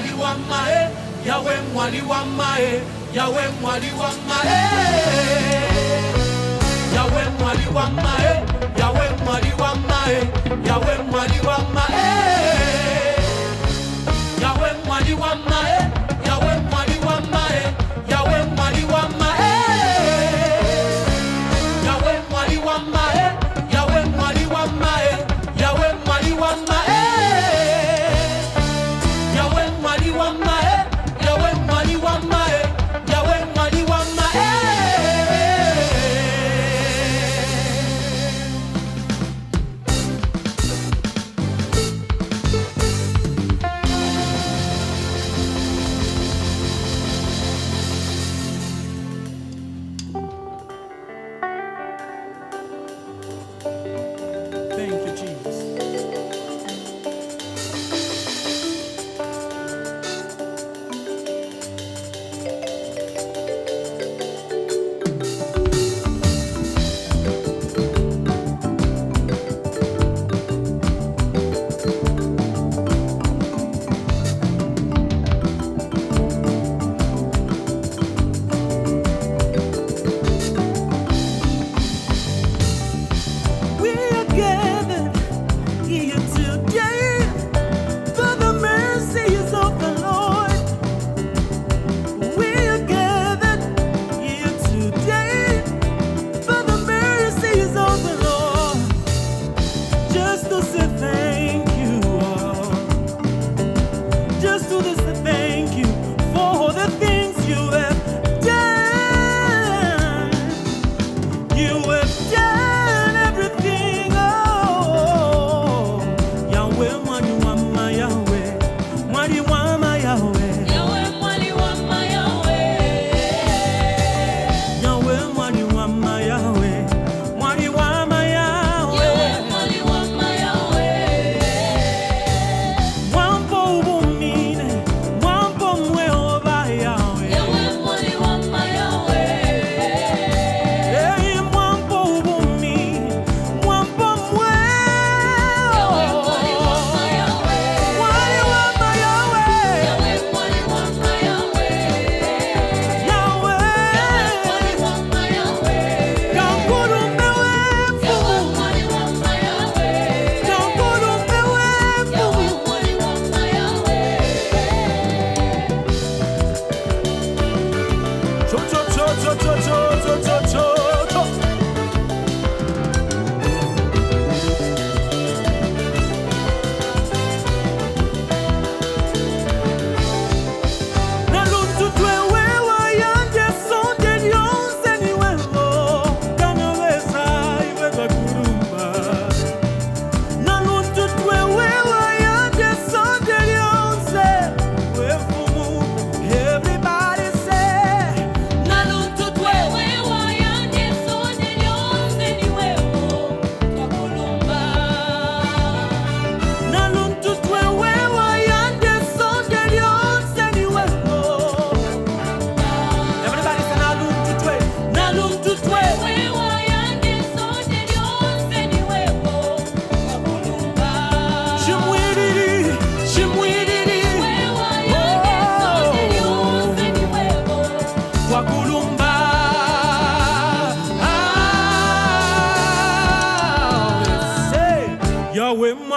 mwali wa mae yawe mwali wa mae yawe mwali wa mae yawe mwali wa mae yawe mwali wa mae yawe mwali wa mae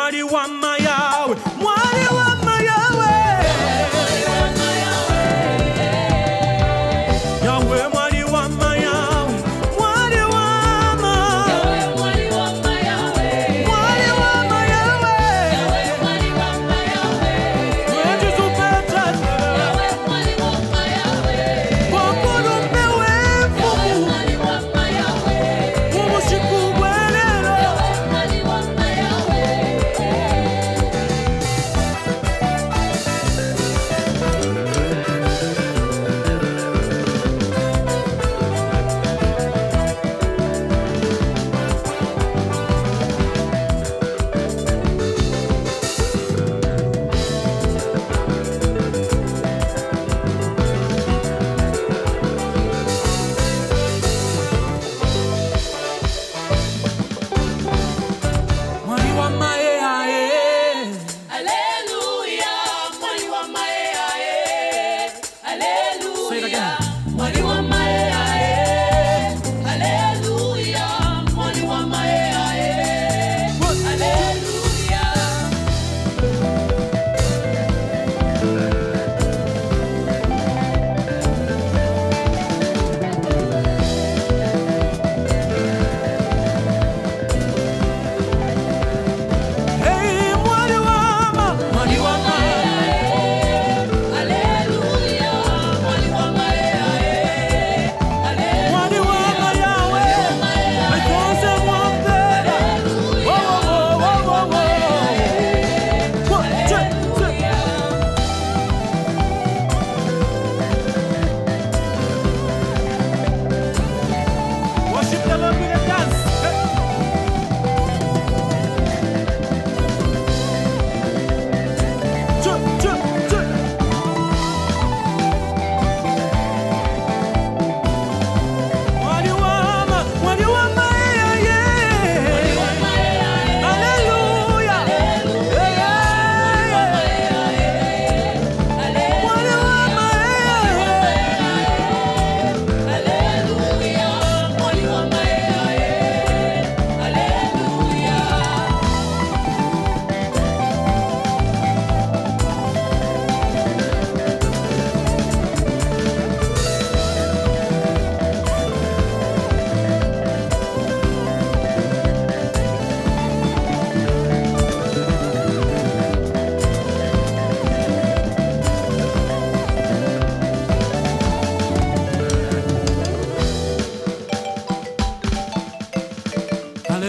Nobody want my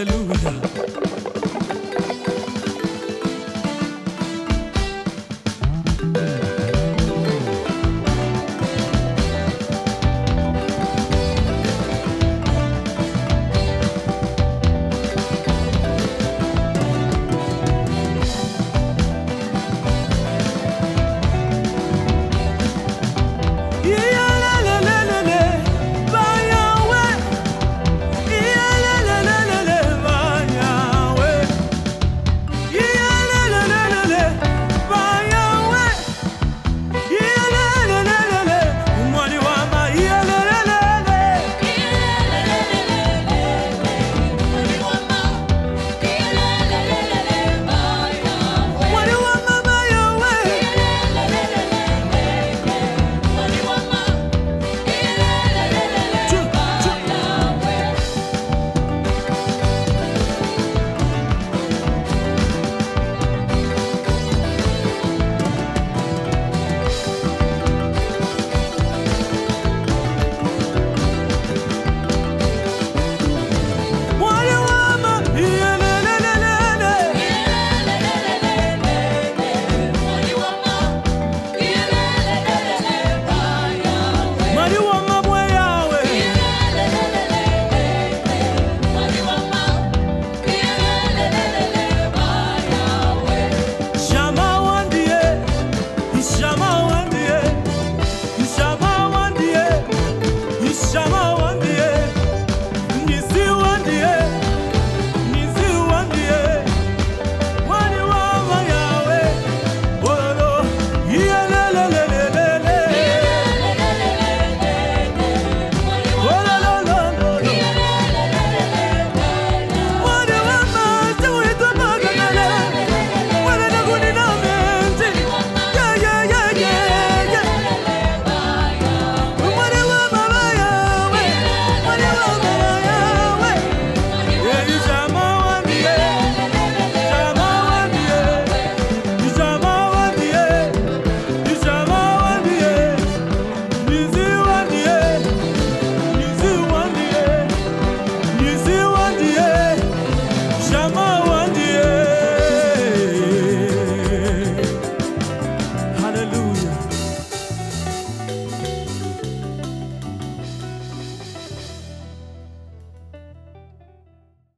Hallelujah.